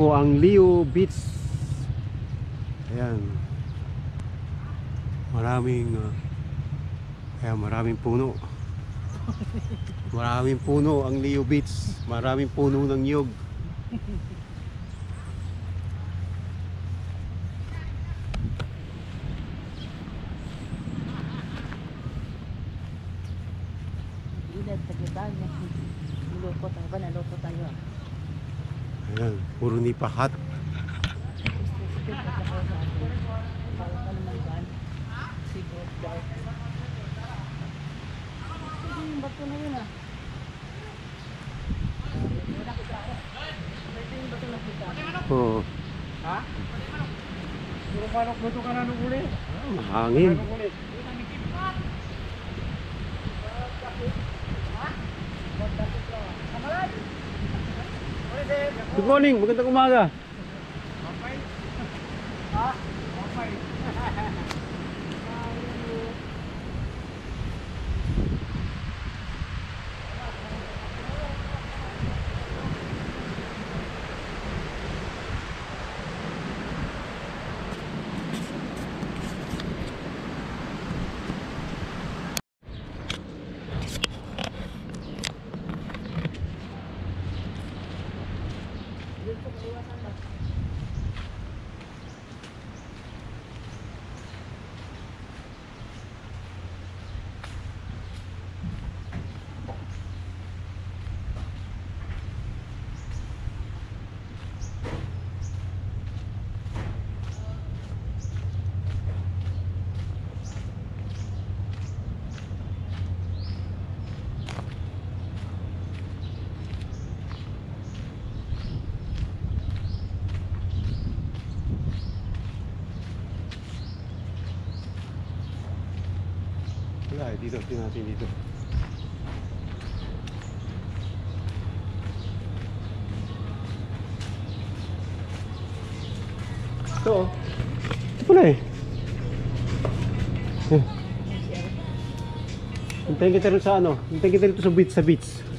po ang Leo Beach. Ayan. Maraming ah, ayan, maraming puno. Maraming puno ang Leo Beach. Maraming puno ng nyug. Ilad sa giban. Niloko tayo ba? Naloko tayo. ah. Ayan, puro nipa hot. Stupid ka sa kayo sa atin. Para ka naman ban. Sigod daw. Ito yung bato na yun ah. Ito yung bato na kita. Oo. Ha? Puro manok mo ito ka na nung uli. Mahangin. Nung uli. Good morning, magandang umaga. Wala eh, dito, tingnan natin dito. Ito oh. Wala eh. Eh. Hintayin kita rin sa ano, hintayin kita rito sa beach, sa beach.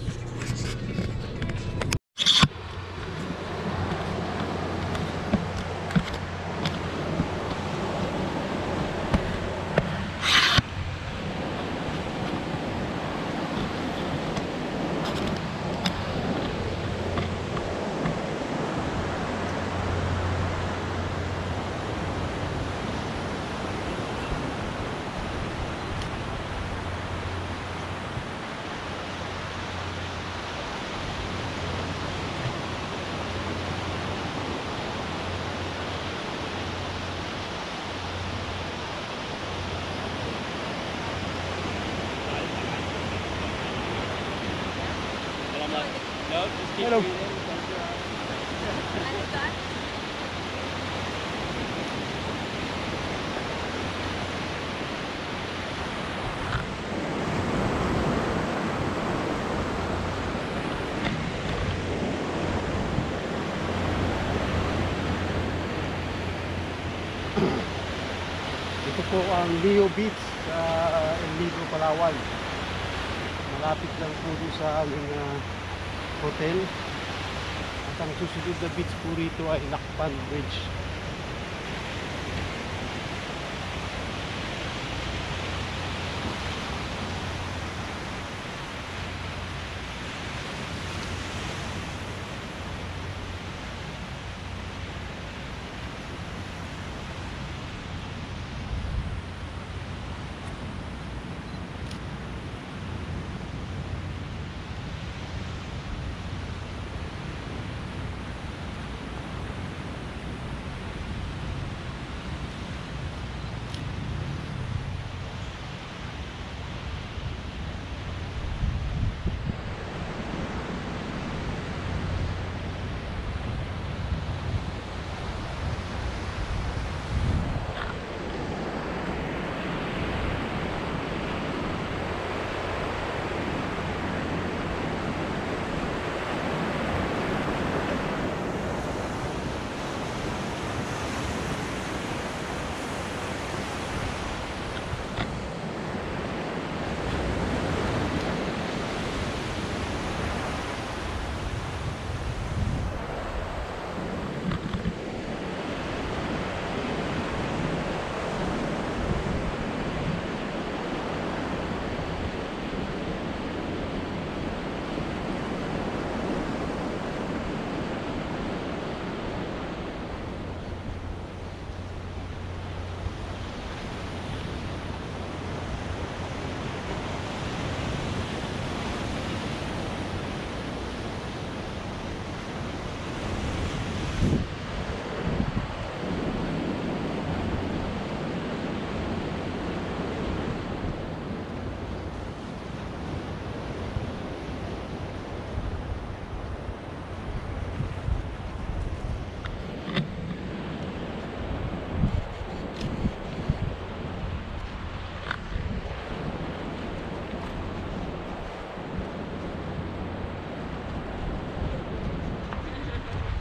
Hello. Ito po ang Leo Beach sa El Palawan. Malapit lang po sa aming ah, hotel. At ang susunod na beach po rito ay Lakpan Bridge.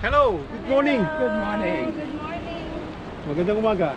Hello! Good morning! Good morning. Magandang umaga.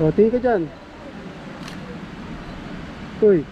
O, tingin ka dyan. Uy.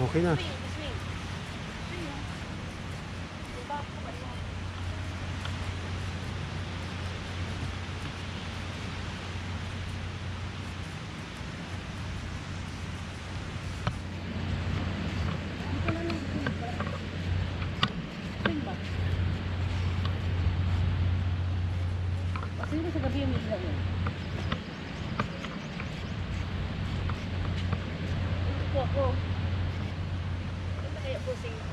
Okay na. Kasi yun sa gabi yung midla yun. Ito ako. Ito kaya pusing ko.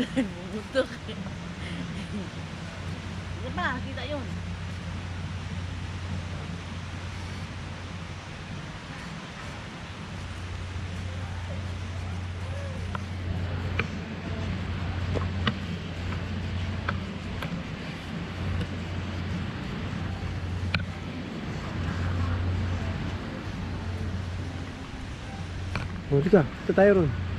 Bumutok. Ba? Kita yun. O, sige. Ito tayo ron.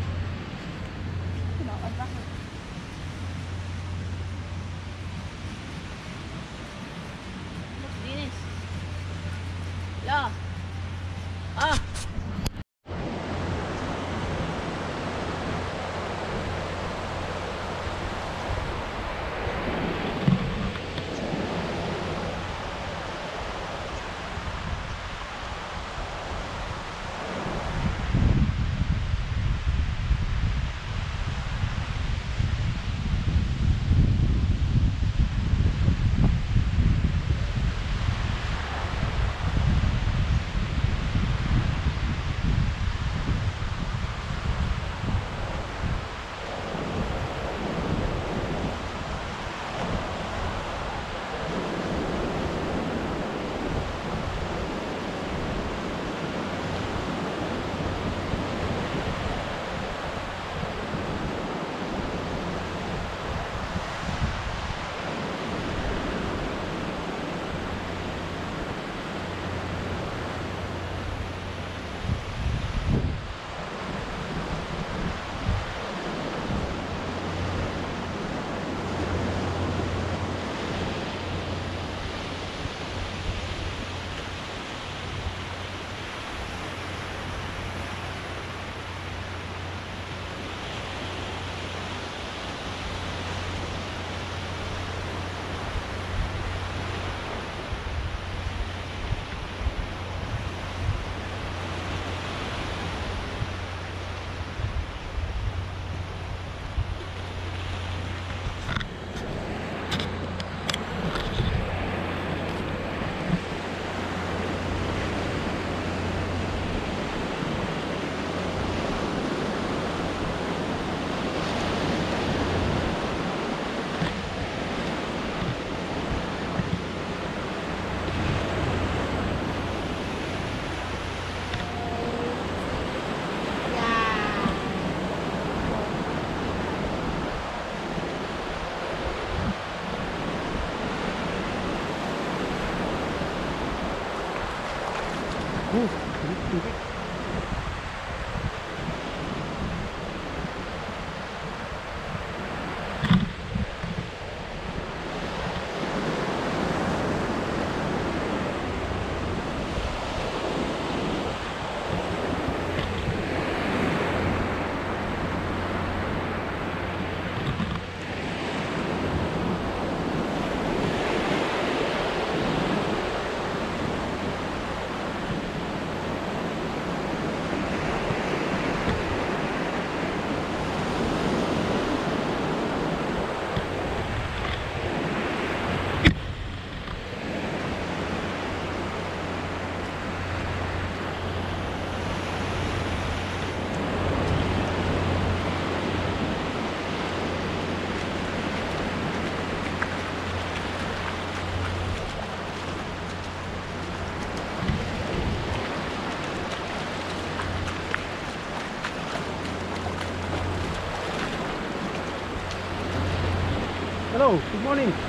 Good morning.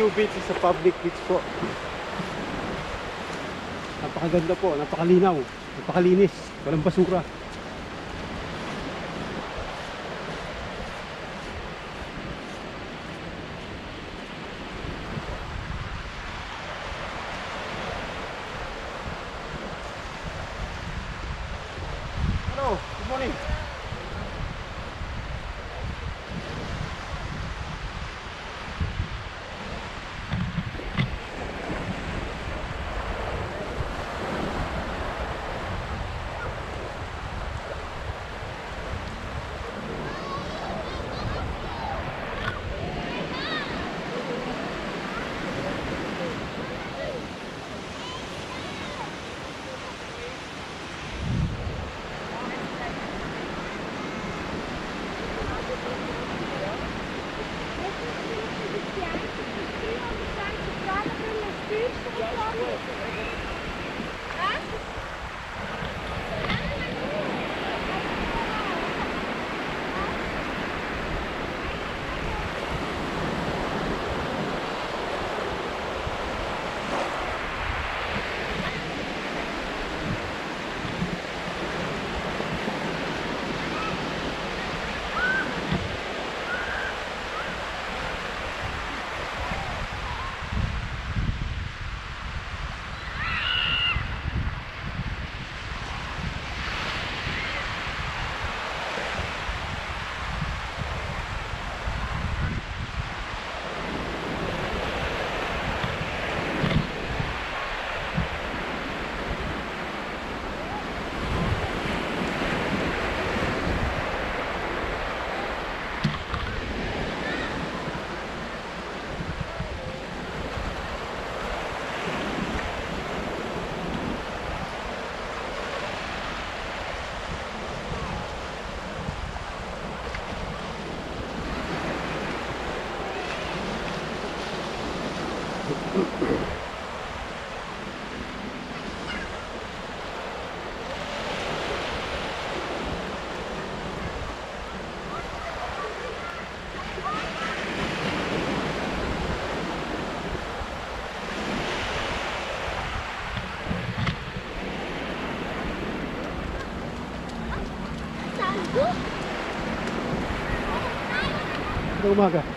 Rio Beach is a public beach po. Napakaganda po, napakalinaw, napakalinis, walang basura. Umaga.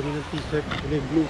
communities that live blue.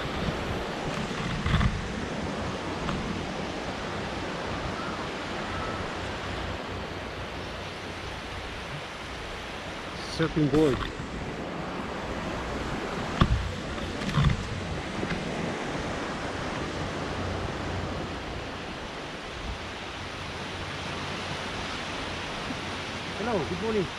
Hello, good morning.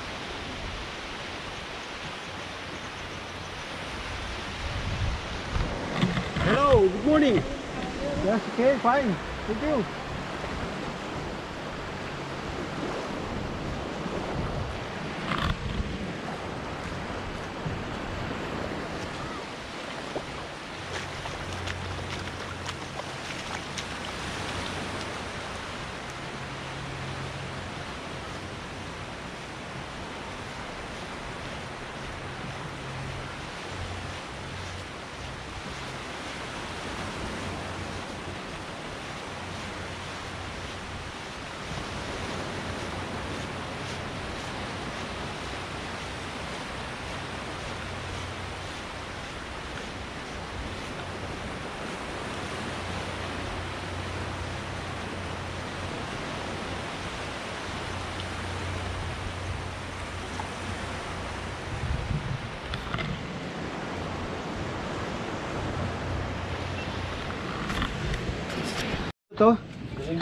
Hello, good morning. Yes, okay, fine. Thank you.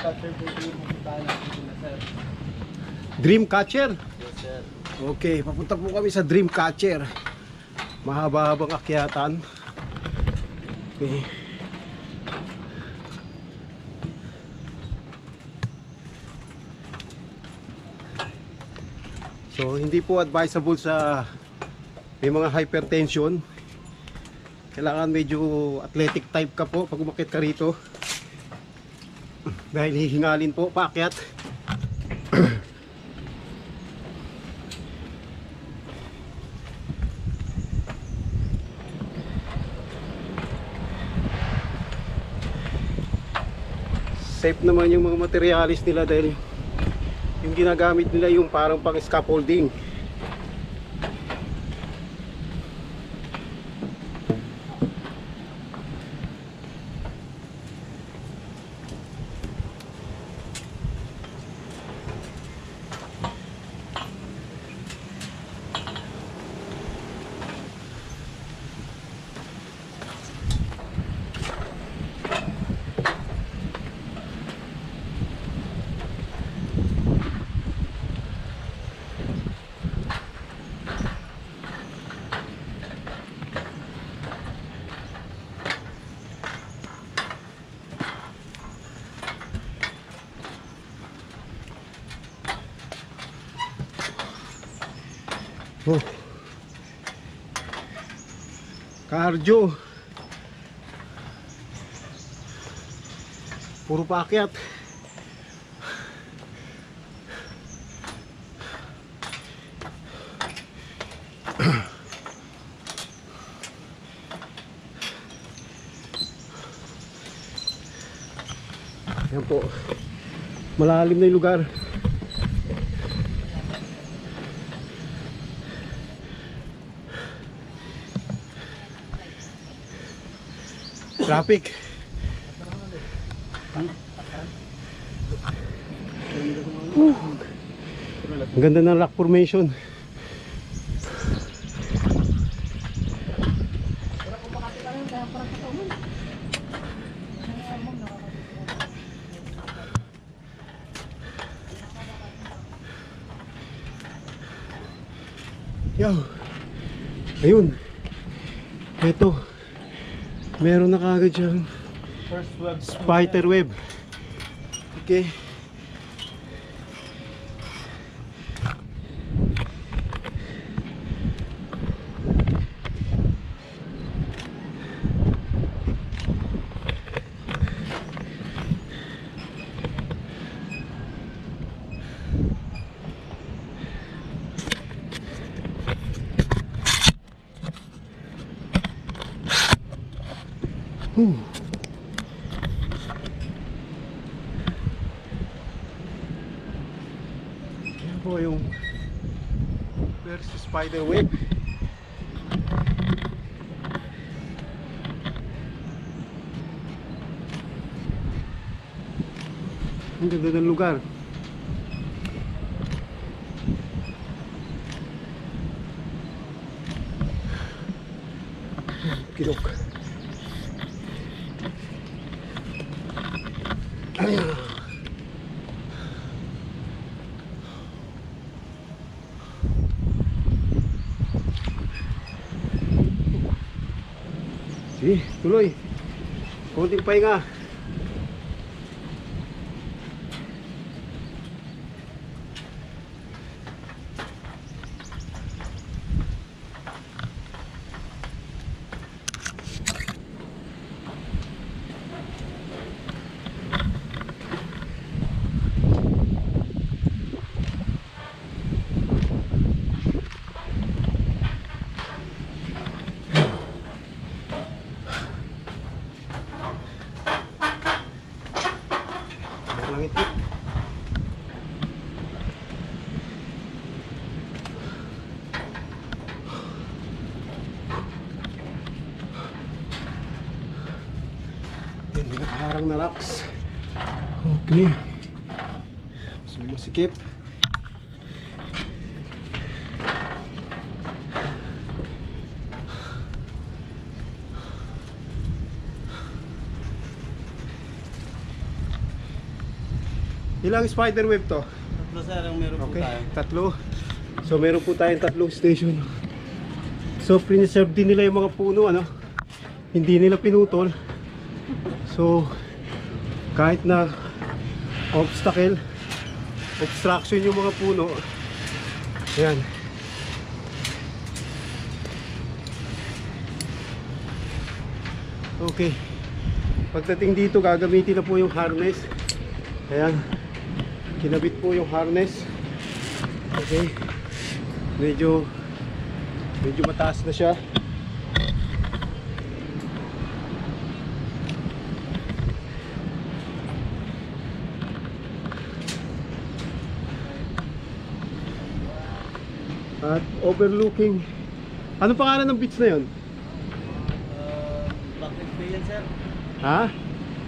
Dream catcher po yung pupuntahan natin sila, sir. Dreamcatcher. Yes, sir. Okay, papunta po kami sa Dreamcatcher. Mahaba-habang akyatan. Okay. So, hindi po advisable sa may mga hypertension. Kailangan medyo athletic type ka po pag umakit ka rito. Dahil hihingalin po paakyat. safe naman yung mga materialis nila dahil yung ginagamit nila yung parang pang scaffolding oh. Cardio puro paakyat Yan po. Malalim na yung lugar. Traffic. Ang ganda ng rock formation. Yo. Ayun. Ito. Meron na kagad siyang First web. Spider web. Okay. Whew. Yan po yung first spider web. Ang ganda ng lugar. Kilok. Ayan. Sige, tuloy. Konting pahinga. Lang ito. Hindi nakaharang na rocks. Okay. So, masikip. Ilang spider web to? Tatlo sir, ang meron Okay, tatlo. So meron po tayong tatlong station. So preserve din nila yung mga puno ano. Hindi nila pinutol. So kahit na obstacle, obstruction yung mga puno. Ayan. Okay. Pagdating dito, gagamitin na po yung harness. Ayan. Kinabit po yung harness. Okay. Medyo medyo mataas na siya. At overlooking Ano pangalan ng beach na 'yon? Uh, Blackhead Bay yan sir. Ha?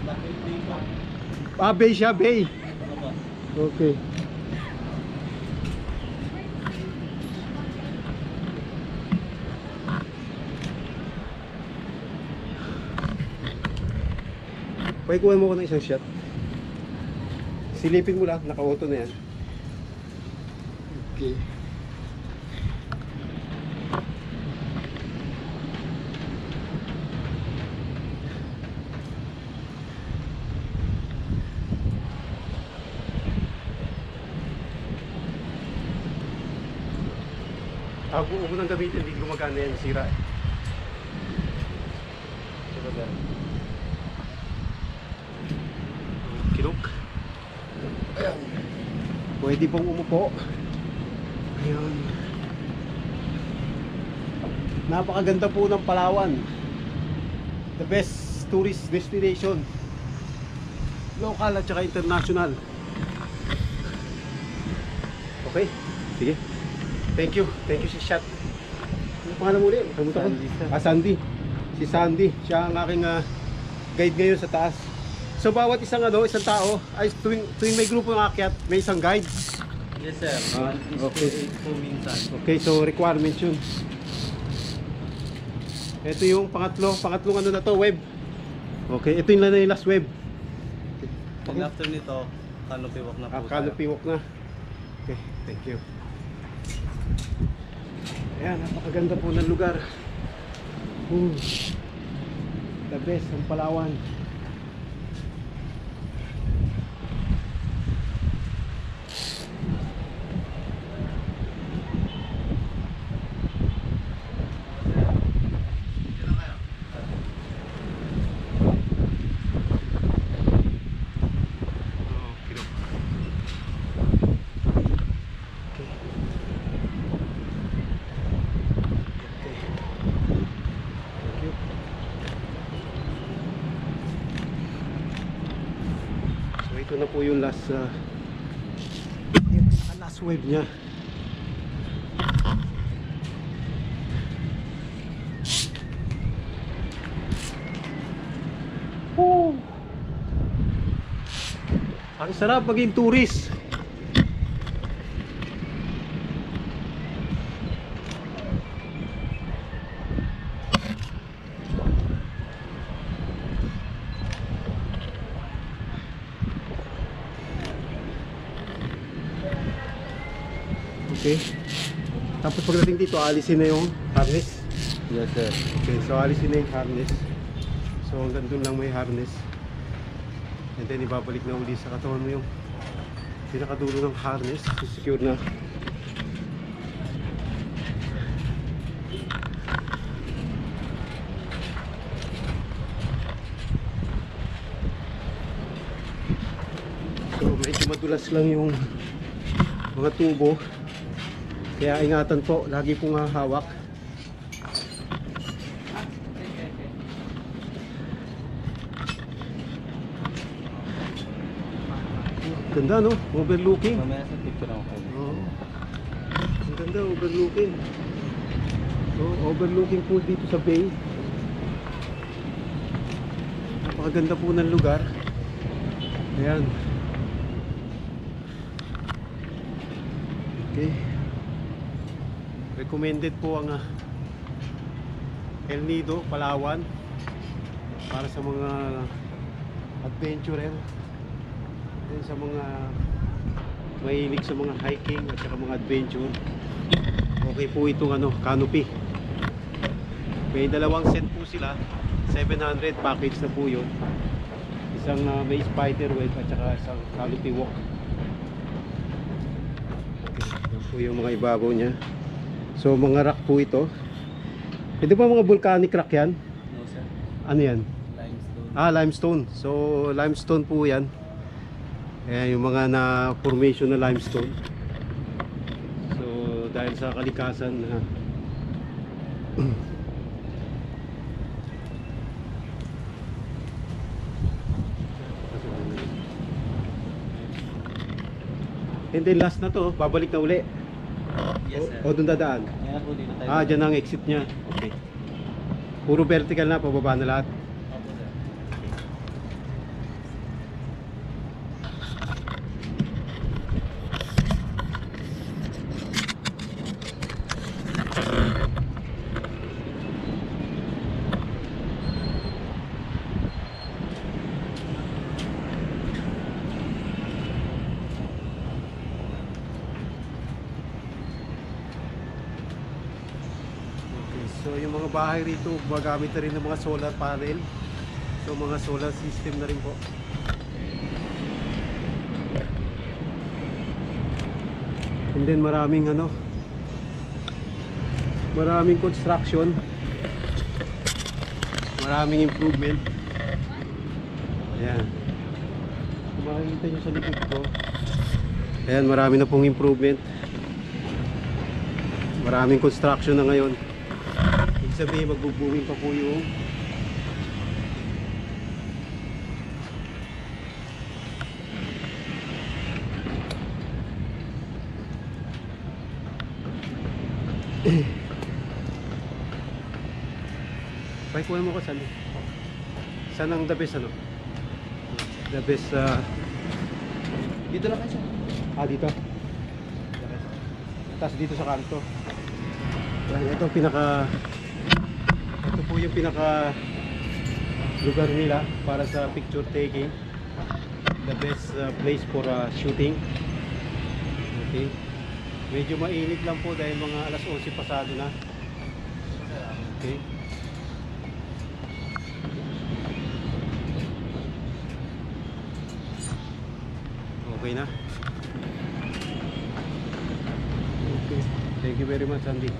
Blackhead Bay po. Ah, bay siya, bay. Ba? Okay. Pakikuha mo ko ng isang shot. Silipin mo lang, naka-auto na yan. Okay. Ako huwag mo nang gamitin, hindi gumagana yan, sira. eh. Kinok. Ayan. Pwede pong umupo. Ayan. Napakaganda po ng Palawan. The best tourist destination. Local at saka international. Okay, sige. Thank you. Thank you si Shat. Ano pangalan mo ulit? Nakalimutan ko. Ah, Sandy. Si Sandy. Siya ang aking ah, guide ngayon sa taas. So bawat isang ano, isang tao, ay tuwing, tuwing may grupo ng akyat, may isang guide. Yes sir. Ah, is okay. to eight po minsan. Okay, so requirements yun. Ito yung pangatlo, pangatlong ano na to, web. Okay, ito yung na yung last web. Pag after nito, canopy walk na po Ah, tayo. canopy walk na. Okay, thank you. Ayan, napakaganda po ng lugar. Ooh. The best, ang Palawan. Okay. Okay. Thank you. So ito na po yung last uh, yung last wave niya. Woo! Ang sarap maging tourist. Okay. Tapos pagdating dito, alisin na yung harness. Yes sir. Okay, so alisin na yung harness. So hanggang doon lang may harness. And then ibabalik na uli sa katawan mo yung pinakadulo ng harness. So secure na. So medyo madulas lang yung mga tubo. Kaya ingatan po, lagi pong hawak. Ganda no? Overlooking. Mamaya sa picture ako. Oo. Ang ganda, overlooking. So, overlooking po dito sa bay. Napakaganda po ng lugar. Ayan. Okay. Recommended po ang ah, El Nido, Palawan para sa mga adventurer din sa mga mahilig sa mga hiking at saka mga adventure, okay po itong ano, canopy. May dalawang set po sila, 700 package na po yun. Isang ah, may spider web at saka isang canopy walk. Okay, yan po yung mga ibabaw niya. So mga rock po ito. Ito ba mga volcanic rock yan? No, sir. Ano yan? Limestone. Ah, limestone. So, limestone po yan. Ayan, yung mga na formation na limestone. So, dahil sa kalikasan na And then last na to, babalik na uli. Yes, sir. O, o doon dadaan. Yan po dito tayo. Ah, dyan ang exit niya. Okay. Puro vertical na, pababa na lahat. Opo, sir. Okay, so yung mga bahay rito, magamit na rin ng mga solar panel. So mga solar system na rin po. And then maraming ano, maraming construction. Maraming improvement. Ayan. Kung makikita nyo sa likod ko, ayan, marami na pong improvement. Maraming construction na ngayon. Sabihin, magbubuwing pa po yung Bike kuha mo ko saan? Saan ang the best ano? The best uh, Dito lang kayo, sir. ah dito. Tapos dito sa kanto. Ito ang pinaka po yung pinaka lugar nila para sa picture taking. The best uh, place for uh, shooting. Okay. Medyo mainit lang po dahil mga alas 11 pasado na. Okay. Okay na. Okay. Thank you very much, Andy.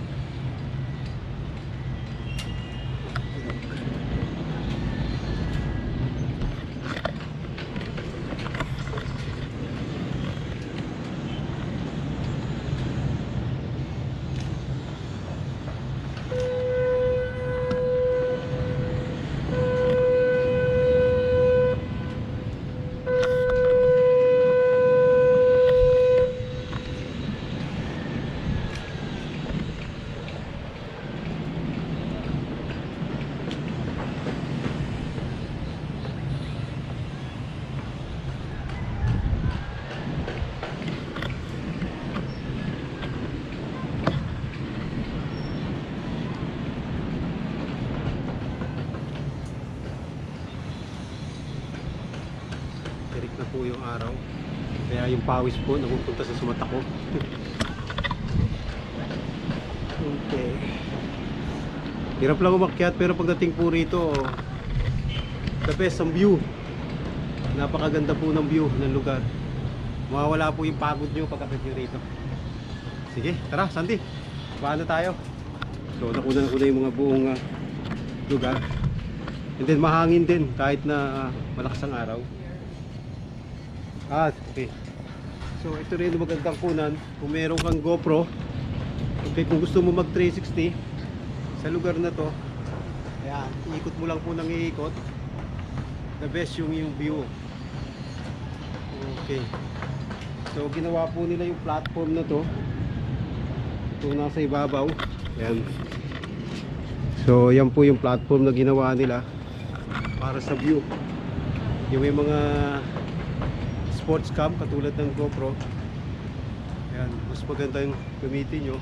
Tirik na po yung araw. Kaya yung pawis po napupunta sa sumata ko. okay. Hirap lang umakyat pero pagdating po rito, the best ang view. Napakaganda po ng view ng lugar. Mawawala po yung pagod nyo pagkakit nyo rito. Sige, tara Sandy. Paano tayo? So nakuna na ko na yung mga buong ah, lugar. And then mahangin din kahit na ah, malakas ang araw. Ah, okay. So ito rin yung magandang kunan. Kung meron kang GoPro, okay, kung gusto mo mag 360 sa lugar na to, ayan, iikot mo lang po ng iikot. The best yung yung view. Okay. So ginawa po nila yung platform na to. Ito nasa ibabaw. Ayan. So yan po yung platform na ginawa nila para sa view. Yung may mga sports cam katulad ng GoPro. Ayan, mas maganda yung gamitin nyo.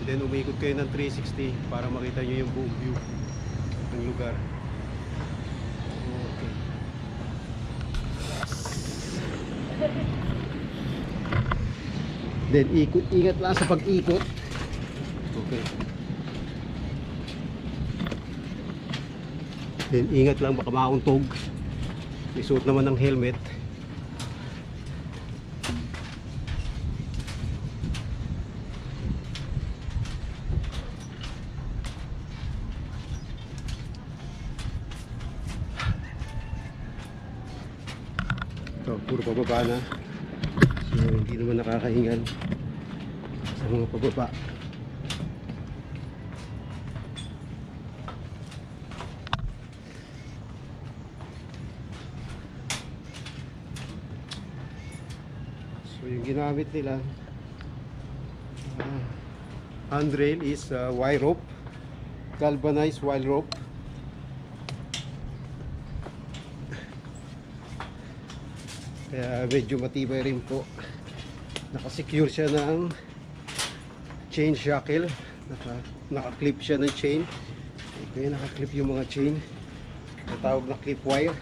And then umikot kayo ng 360 para makita nyo yung buong view ng lugar. Okay. Then ikot, ingat lang sa pag-ikot. Okay. Then ingat lang baka mauntog. Isuot naman ng helmet. Ito, puro pababa na. So, hindi naman nakakahingal sa mga pababa. So, yung ginamit nila ah, handrail is uh, wire rope galvanized wire rope Kaya medyo matibay rin po. Nakasecure siya ng chain shackle. Naka, naka-clip siya ng chain. Kaya naka-clip yung mga chain. Natawag na clip wire.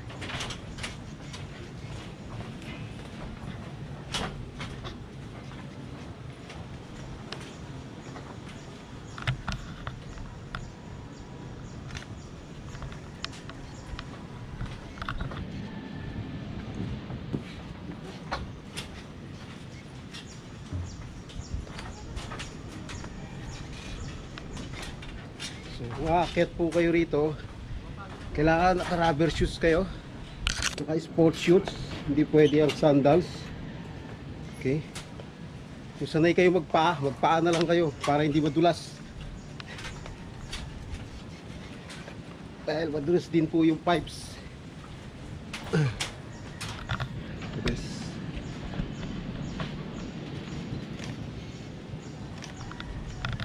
Aakyat po kayo rito, kailangan naka-rubber shoes kayo. Naka sport shoes, hindi pwede ang sandals. Okay? Kung sanay kayo magpaa, magpaa na lang kayo para hindi madulas. Dahil madulas din po yung pipes. Yes.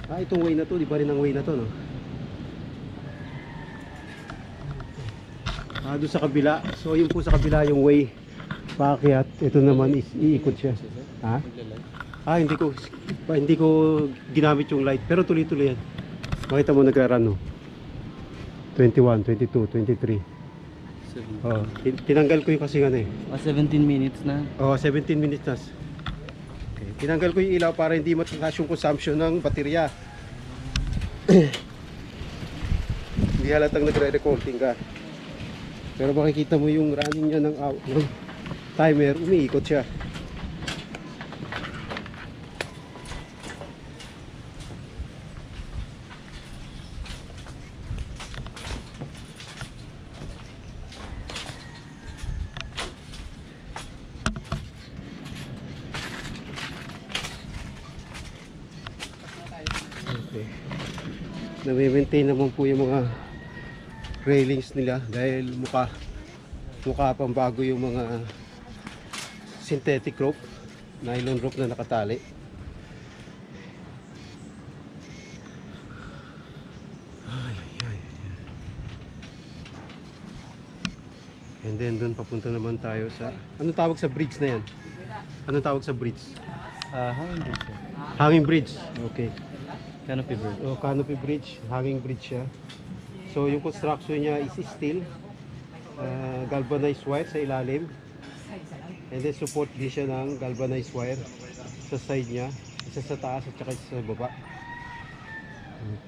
Ah, itong way na to, di ba rin ang way na to, no? Ah, doon sa kabila. So, yun po sa kabila yung way. Paakyat. Ito naman is iikot siya. Ha? Ah, hindi ko pa- hindi ko ginamit yung light. Pero tuloy-tuloy yan. Makita mo nagra-run, no? 21, 22, 23. Oh, tin- tinanggal ko yung kasi ano eh. Ah, 17 minutes na. Oh, 17 minutes na. Okay. Tinanggal ko yung ilaw para hindi mataas yung consumption ng baterya. hindi halatang nagre-recording ka. Pero makikita mo yung running niya ng, out, ng timer, umiikot siya. Okay. Nami-maintain naman po yung mga railings nila dahil mukha mukha pang bago yung mga synthetic rope, nylon rope na nakatali. Ay, ay, ay. And then doon papunta naman tayo sa ano tawag sa bridge na yan? Ano tawag sa bridge? Ah, hanging bridge. Hanging bridge. Okay. Canopy bridge. O, canopy bridge, hanging bridge siya. So yung construction niya is steel, uh, galvanized wire sa ilalim. And then support din siya ng galvanized wire sa side niya, isa sa taas at saka isa sa baba.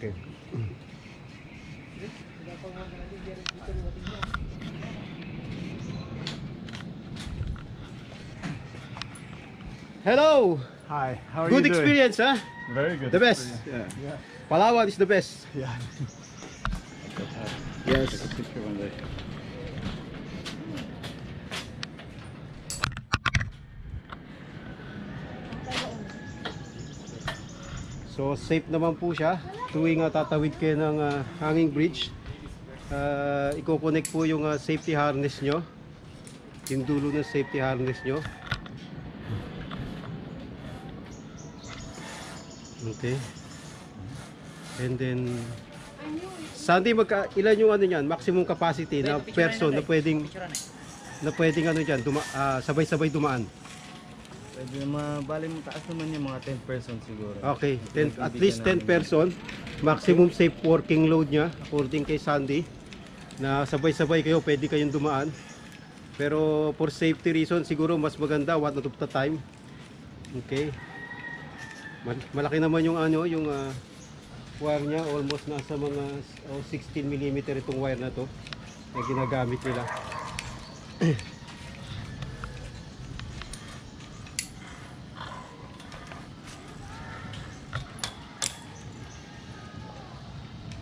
Okay. Hello! Hi, how are Good you doing? experience, huh? Very good. The best. experience. Yeah. Palawan is the best. Yeah. Yes. A picture one day. So safe naman po siya tuwing uh, tatawid kayo ng uh, hanging bridge. Uh, Iko-connect po yung uh, safety harness nyo. Yung dulo ng safety harness nyo. Okay. And then Sandy, magka, ilan yung ano niyan? Maximum capacity na person na pwedeng na pwedeng ano diyan, duma, ah, sabay-sabay dumaan. Pwede naman, bali mo taas naman yung mga 10 persons siguro. Okay, 10, at least 10 namin. person. Maximum safe working load niya according kay Sandy. Na sabay-sabay kayo, pwede kayong dumaan. Pero for safety reason, siguro mas maganda one at a time. Okay. Mal- malaki naman yung ano, yung ah, wire niya. Almost nasa mga oh, 16 mm itong wire na to na ginagamit nila.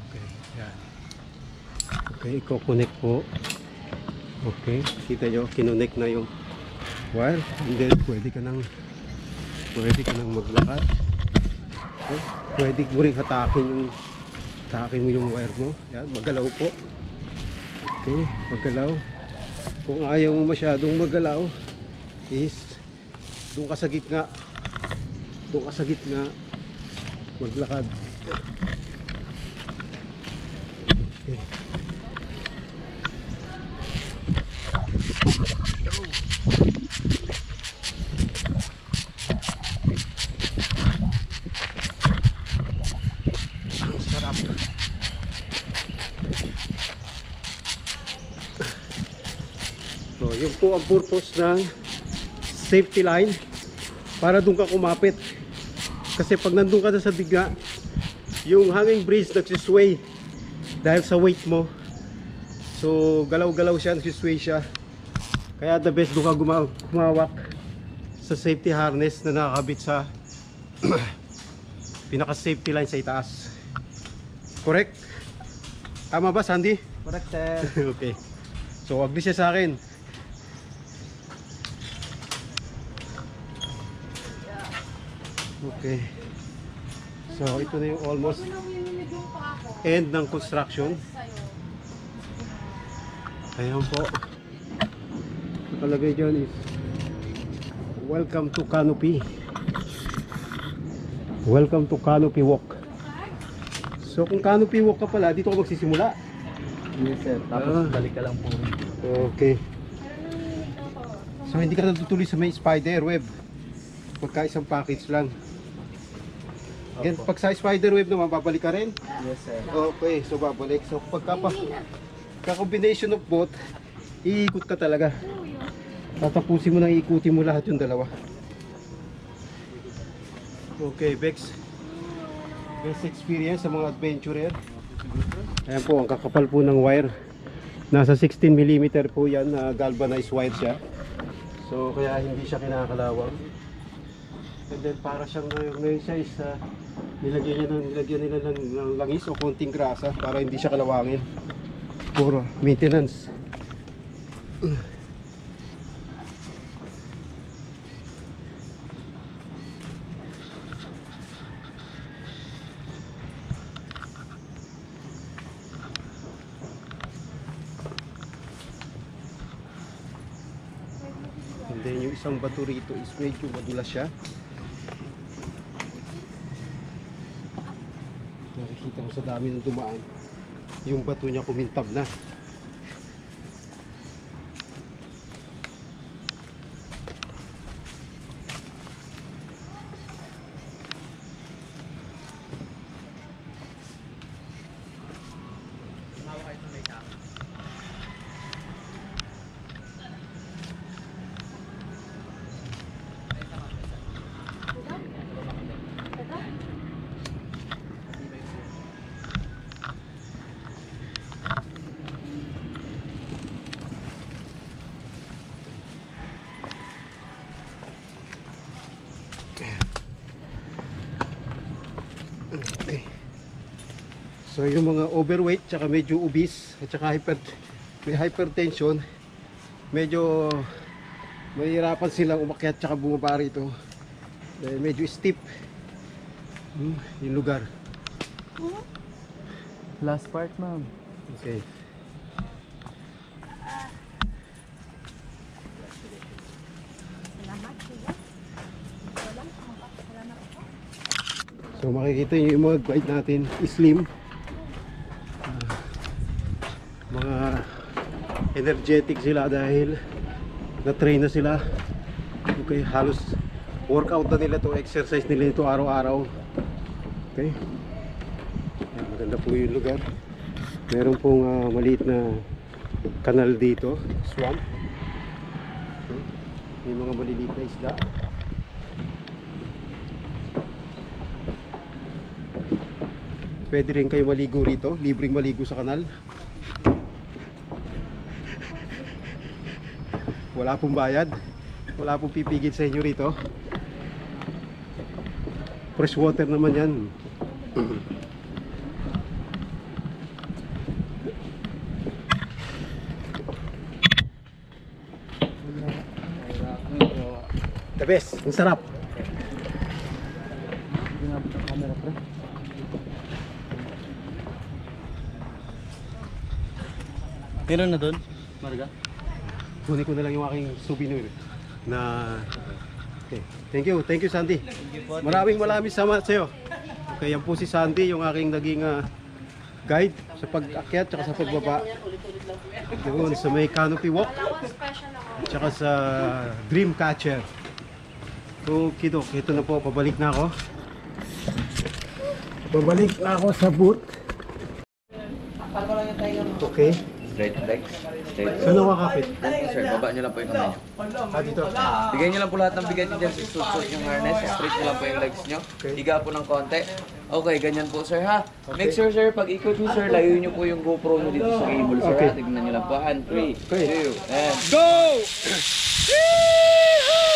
Okay, yan. Okay, i-connect po. Okay, kita nyo, kinonek na yung wire. And then, pwede ka nang pwede ka nang maglakad. Pwede mo rin hatakin yung hatakin mo yung wire mo. Yan, magalaw po. Okay, magalaw. Kung ayaw mo masyadong magalaw, is doon ka sa gitna. Doon ka sa gitna. Maglakad. Okay. Ang purpose ng safety line para doon ka kumapit. Kasi pag nandun ka na sa biga, yung hanging bridge nagsisway dahil sa weight mo. So, galaw-galaw siya, nagsisway siya. Kaya the best doon ka guma- gumawak sa safety harness na nakakabit sa pinaka-safety line sa itaas. Correct? Tama ba, Sandy? Correct, sir. okay. So, wag siya sa akin. Okay. So, ito na yung almost end ng construction. Ayan po. Nakalagay dyan is Welcome to Canopy. Welcome to Canopy Walk. So, kung Canopy Walk ka pala, dito ka magsisimula. Yes, sir. Tapos Ah. balik ka lang po. Okay. So hindi ka natutuloy sa may spider web. Pagka isang package lang. Again, pag sa spider web naman, babalik ka rin. Yes, sir. Okay, so babalik. So pagka pa, ka combination of both, iikot ka talaga. Tatapusin mo nang iikutin mo lahat yung dalawa. Okay, Bex. Best experience sa mga adventurer. Ayan po, ang kakapal po ng wire. Nasa 16 mm po yan na galvanized wire siya. So, kaya hindi siya kinakalawang. And then, para siyang ngayon, ngayon siya is uh, nilagyan, niya ng, nilagyan nila ng, ng langis o konting grasa para hindi siya kalawangin. Puro maintenance. And then yung isang bato rito is medyo madulas siya. Nakikita ko sa dami ng dumaan. Yung bato niya kumintab na. Okay. So yung mga overweight tsaka medyo obese at saka hyper, may hypertension. Medyo mahirapan silang umakyat tsaka bumaba rito. Dahil medyo steep hmm, yung lugar. Last part, ma'am. okay. So makikita nyo yung mga guide natin, slim. Ah, mga energetic sila dahil na-train na sila. Okay, halos workout na nila to, exercise nila ito araw-araw. Okay. Ayan, maganda po yung lugar. Meron pong ah, maliit na kanal dito, swamp. Okay. May mga maliliit na isda. Pwede rin kayo maligo rito, libreng maligo sa kanal. Wala pong bayad. Wala pong pipigil sa inyo rito. Fresh water naman yan. The best. Ang sarap. Meron na doon? Marga? Kunin ko na lang yung aking souvenir na Okay. Thank you. Thank you, Sandy. Maraming maraming salamat sa iyo. Okay, yan po si Sandy, yung aking naging ah, guide sa pag-akyat at sa pagbaba. Doon sa may canopy walk. Tsaka sa dream catcher. So, kidok, ito na po, pabalik na ako. Pabalik na ako sa booth. Okay. Straight legs. Straight Saan ako kakapit? Sir, baba nyo lang po yung kamay nyo. Ah, dito. Bigyan nyo lang po lahat ng bigat nyo dyan sa suit yung harness. Straight nyo lang po yung legs nyo. Higa po ng konti. Okay, ganyan po sir ha. Make sure sir, pag ikot nyo sir, layo nyo po yung GoPro nyo dito sa cable sir Okay. ha. Tignan nyo lang po. And 3, Okay. 2, and Go! Kidok.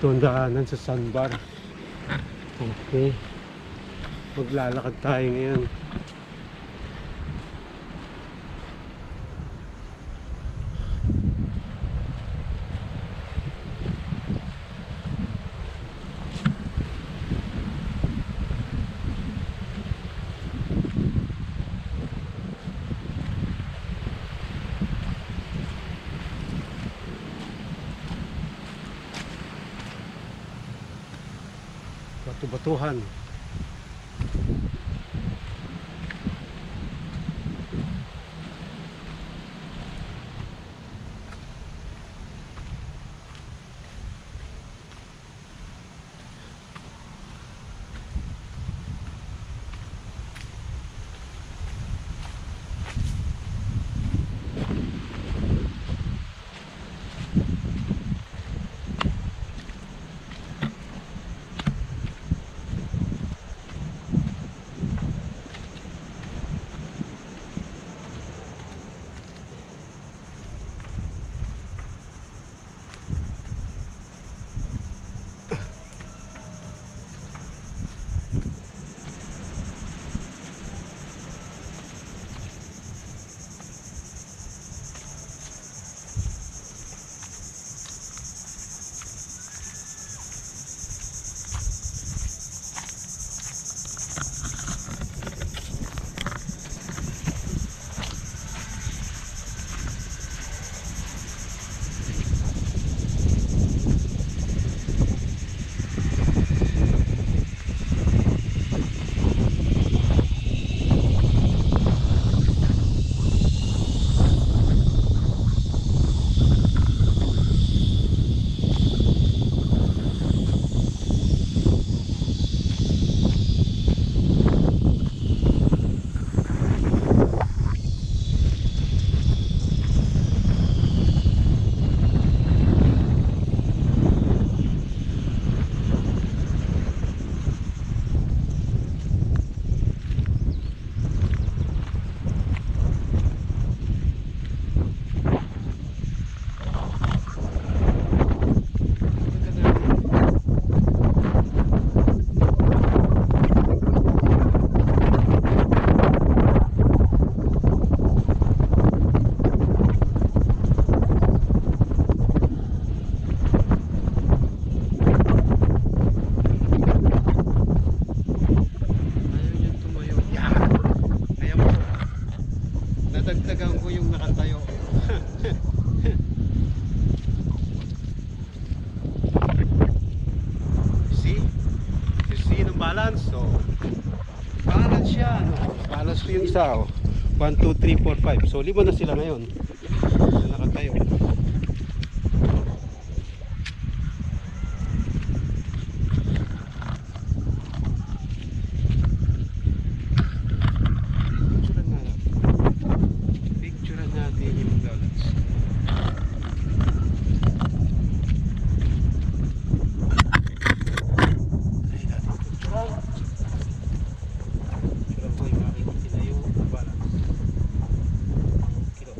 dito ang daanan sa sandbar. Okay. Maglalakad tayo ngayon. 不恨 isa oh. 1, 2, 3, 4, 5. So lima na sila ngayon. Na nakatayo. Picturean na natin. Picturean natin yung dollars. Try natin picturean. Picturean ko yung aking tinayo balance. Kilo.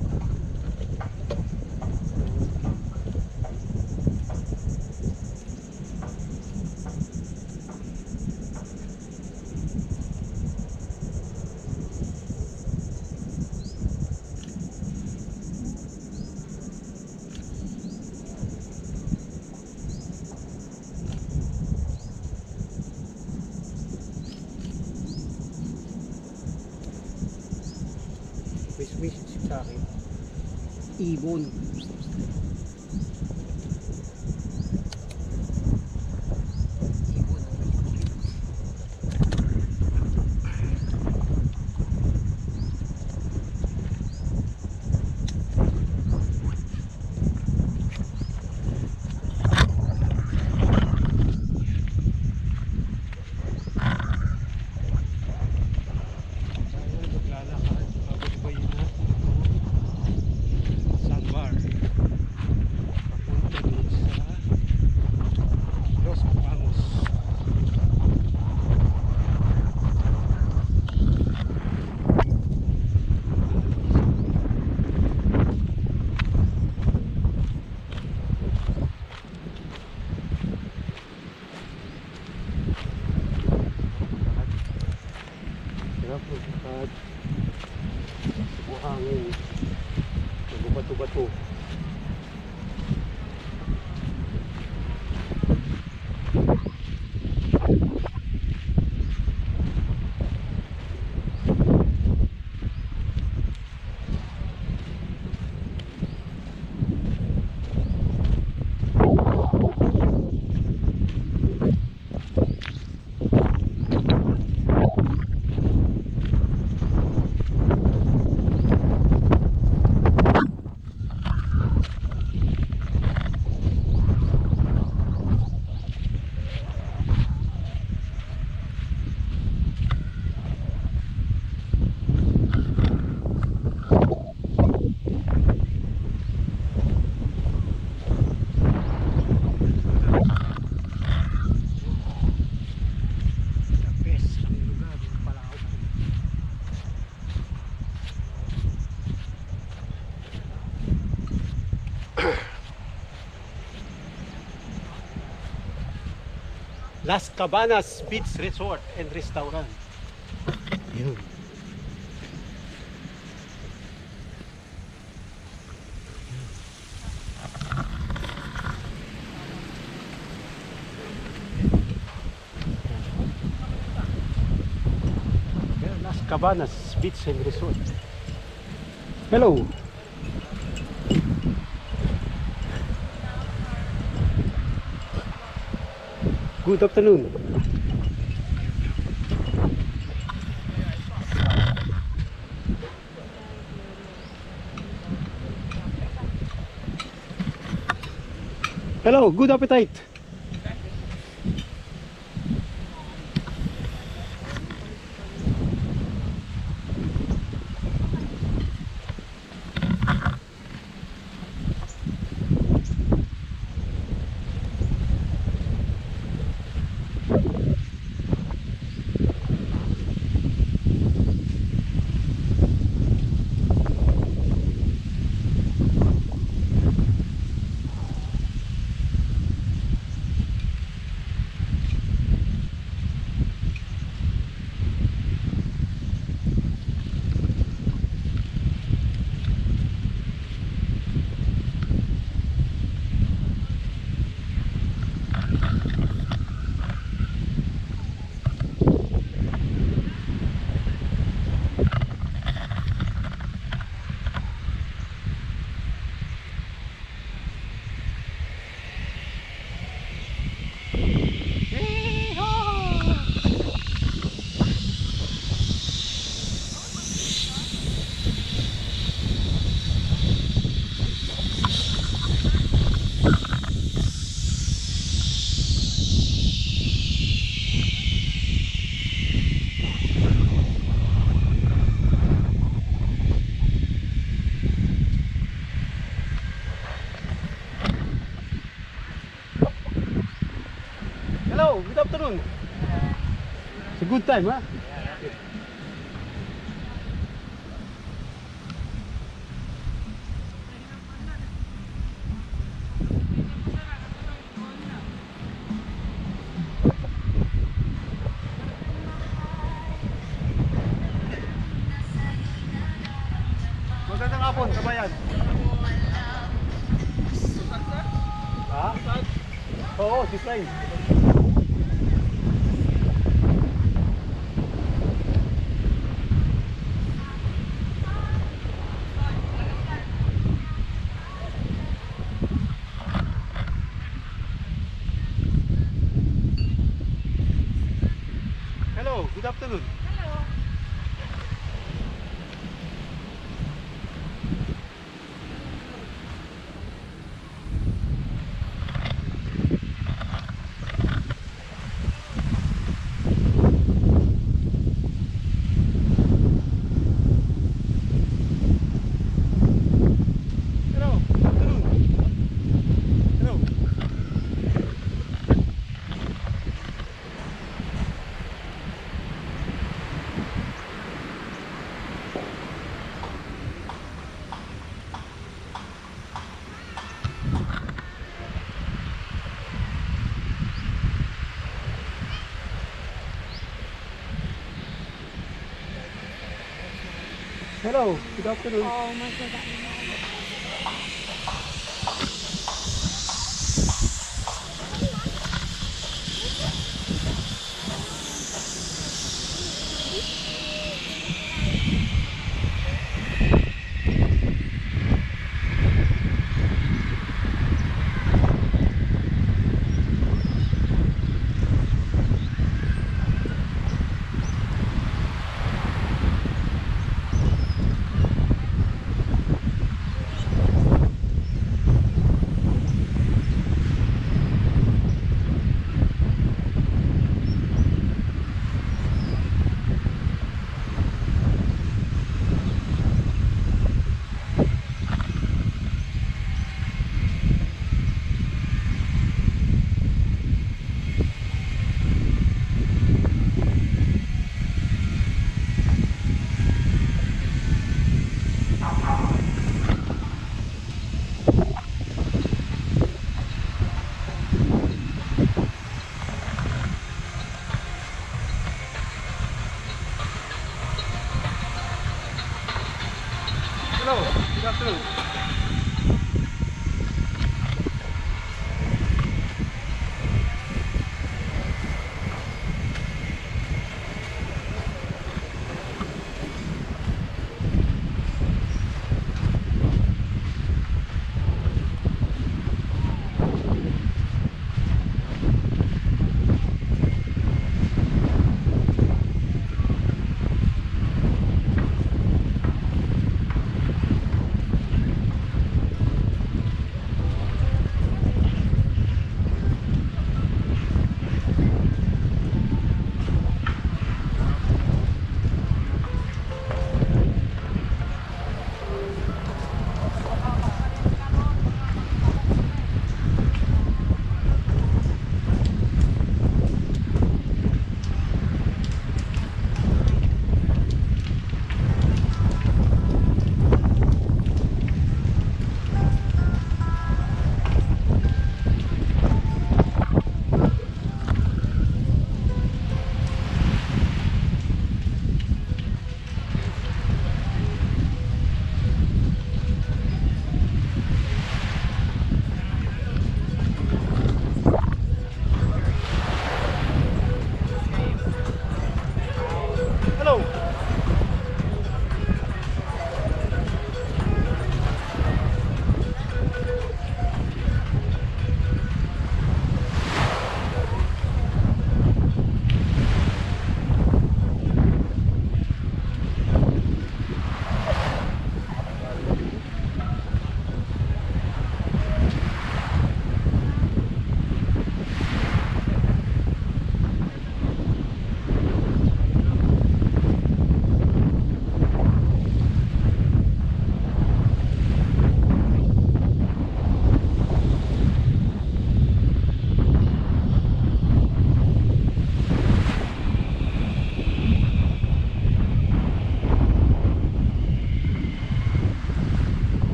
May message sa akin. Ibon. Tayo maglalakad pababa yun na Sandbar papunta dun sa Los Banos Hirap maglakad sa buhangin. Nagbabato-bato the best ang lugar ng Palawan Las Cabanas Beach Resort and Restaurant. Yun. Las Cabanas Beach and Resort. Hello. Good afternoon. Hello, good appetite. Time, huh? Magandang hapon, kabayan. Ha? Oo, this line. Hello, good afternoon. Hello, good afternoon. Hello. Hello, good afternoon. Oh, my God.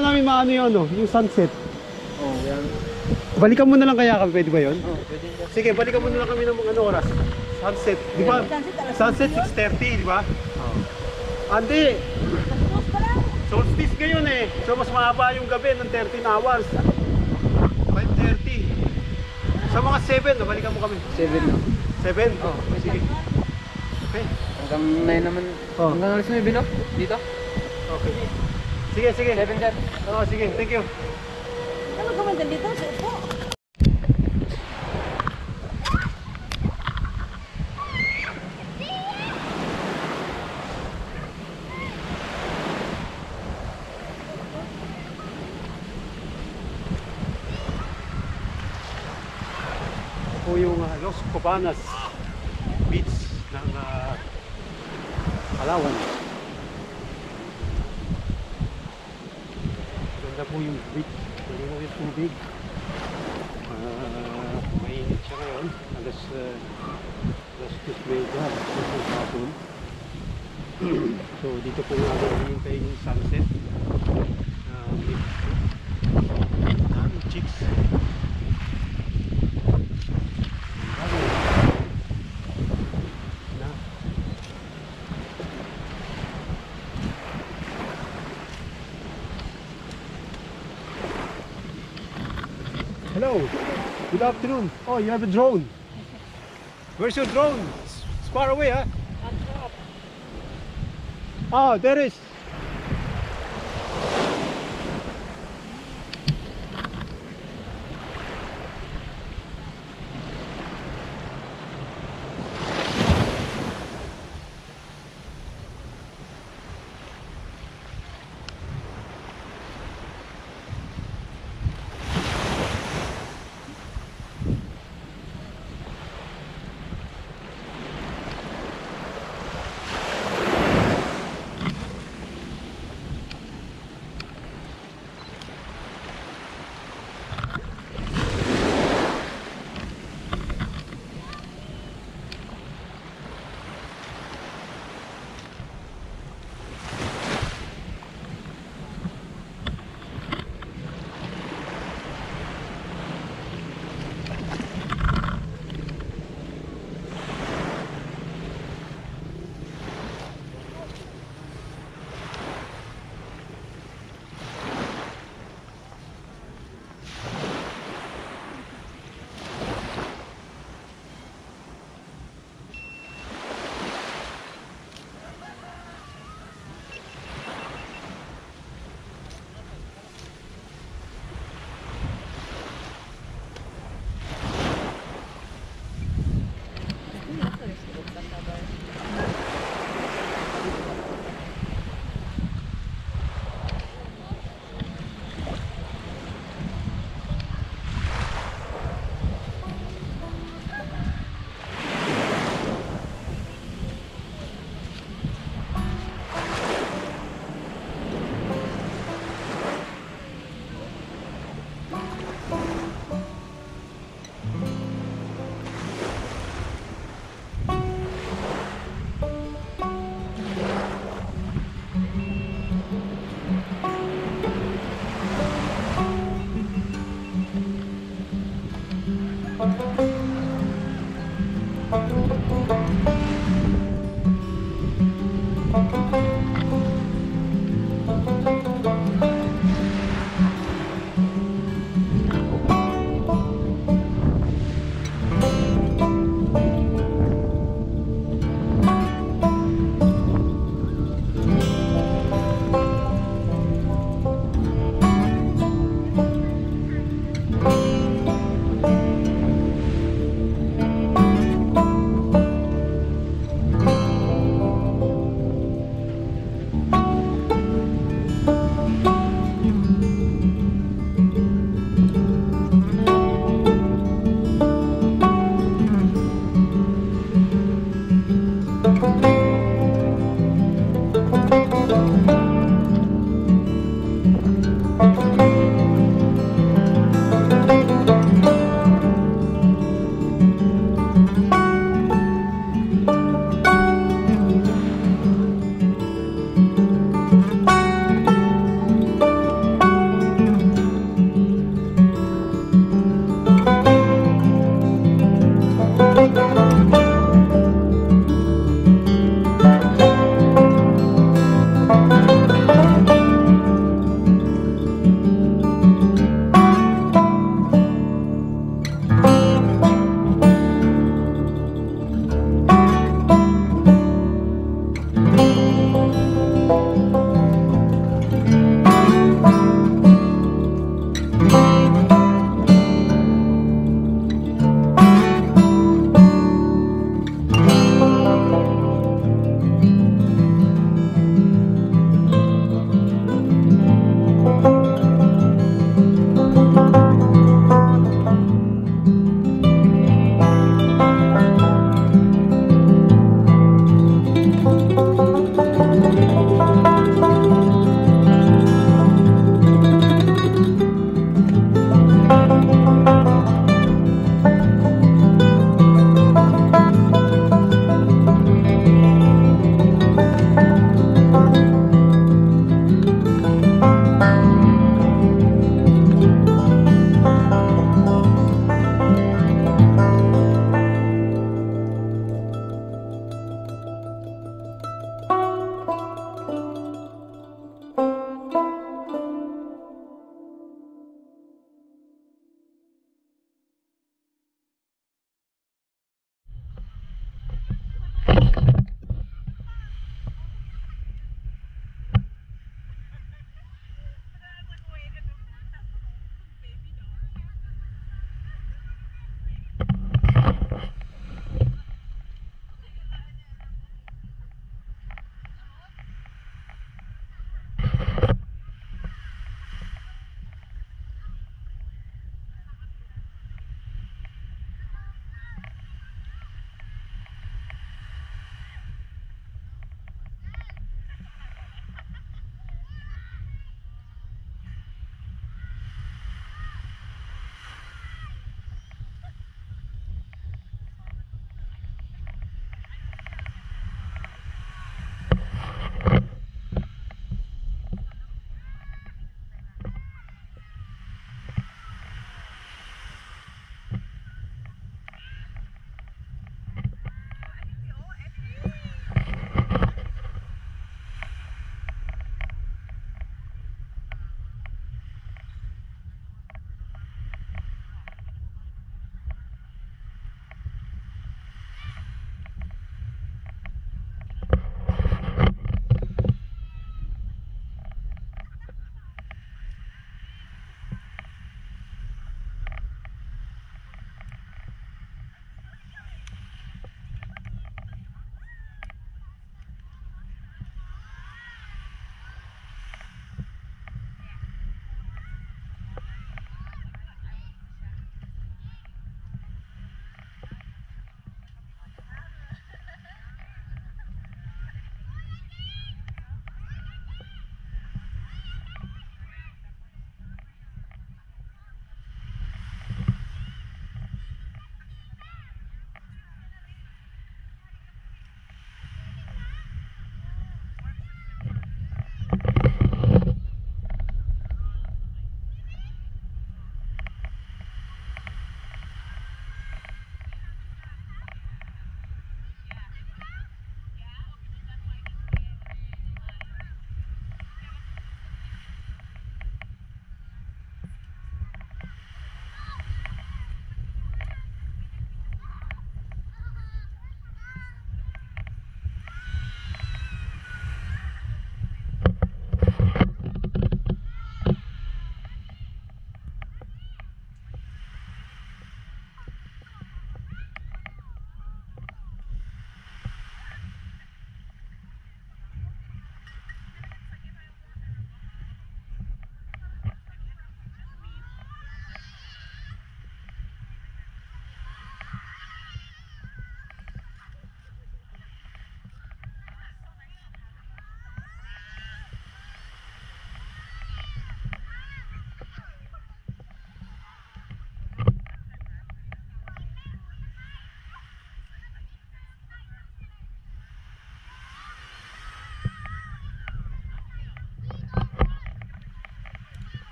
Paano namin maano yun, no? yung sunset? Oh, yan. Balikan mo na lang kaya kami, pwede ba yun? Oh, pwede. Sige, balikan mo na lang kami ng mga ano oras. Sunset, di ba? Sunset, alas Sunset 6.30, di ba? Andi, Tapos pa lang. solstice ngayon eh. So mas mahaba yung gabi ng 13 hours. 5.30. Sa mga 7, no? balikan mo kami. 7 na. 7? Oh, sige. Okay. Hanggang 9 naman. Oh. Hanggang alas 9, no? Dito? Okay. Sige, sige. 7 sir. Oo, sige. Thank you. Ano gumanda dito? Sa upo. Ito po yung ah, Los Cobanas Good afternoon. Oh, you have a drone. Where's your drone? It's, far away, huh? Oh, there is.